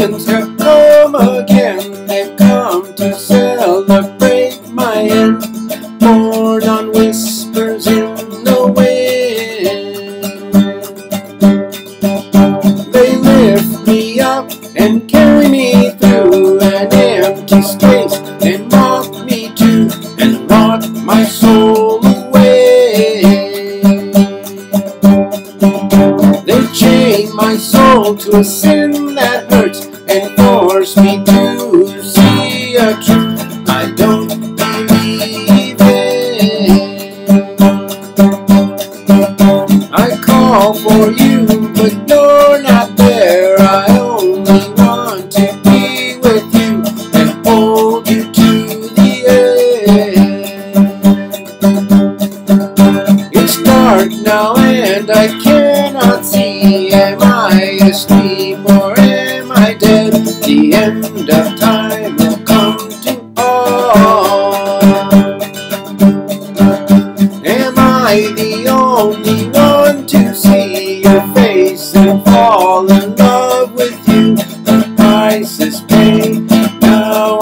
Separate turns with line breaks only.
Have come again, they've come to celebrate my end. Born on whispers in the wind. They lift me up and carry me through an empty space and rock me to and rock my soul away. They chain my soul to a sin that hurts force me to see a truth I don't believe in. I call for you, but you're not there. I only want to be with you and hold you to the end. It's dark now and I cannot see. Am I asleep? I the only one to see your face and fall in love with you? The price is paid now.